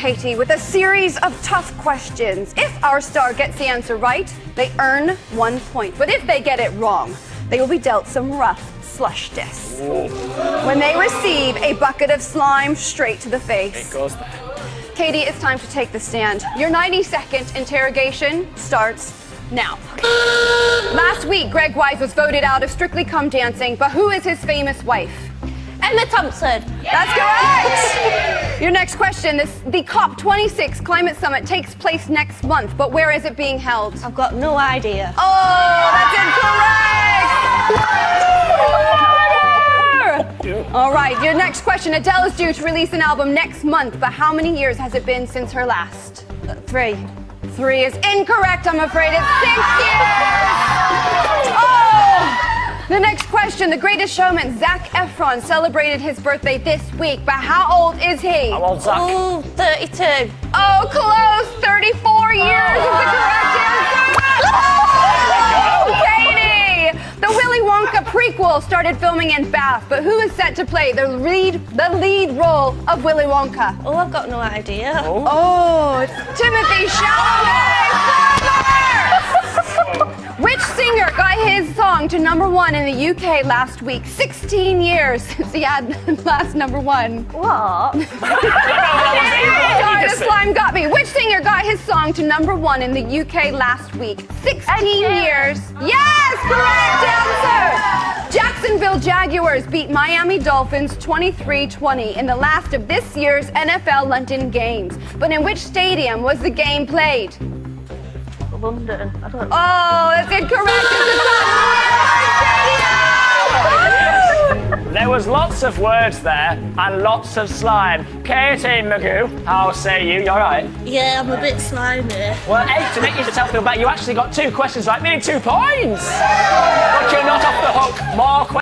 Katie with a series of tough questions. If our star gets the answer right, they earn one point. But if they get it wrong, they will be dealt some rough slush discs. When they receive a bucket of slime straight to the face. It goes. Katie, it's time to take the stand. Your 90 second interrogation starts now. Last week, Greg Wise was voted out of Strictly Come Dancing, but who is his famous wife? Emma Thompson. That's correct. Your next question: this, The COP26 climate summit takes place next month, but where is it being held? I've got no idea. Oh, that's incorrect. All right, your next question. Adele is due to release an album next month, but how many years has it been since her last? Uh, three. Three is incorrect, I'm afraid. It's six years. Oh! The next question. The greatest showman, Zac Efron, celebrated his birthday this week, but how old is he? How old, Zach? Ooh, 32. Oh, close. 34 years is the correct ah! answer. Oh, Katie! The Willy Wonka prequel started filming in Bath, but who is set to play the lead the lead role of Willy Wonka? Oh, I've got no idea. Oh, oh it's Timothée Chalamet. Song to number one in the UK last week? 16 years since he had last number one. What? Sorry, the slime got me. Which singer got his song to number one in the UK last week? 16 years. Yes, correct answer. Jacksonville Jaguars beat Miami Dolphins 23-20 in the last of this year's NFL London games. But in which stadium was the game played? London. I don't know. Oh, that's incorrect. Was lots of words there and lots of slime. Katie Magoo, how say you? You're right. Yeah, I'm a bit slimy. Well, hey, to make yourself feel better, you actually got two questions right, meaning two points. But you're not off the hook. More questions.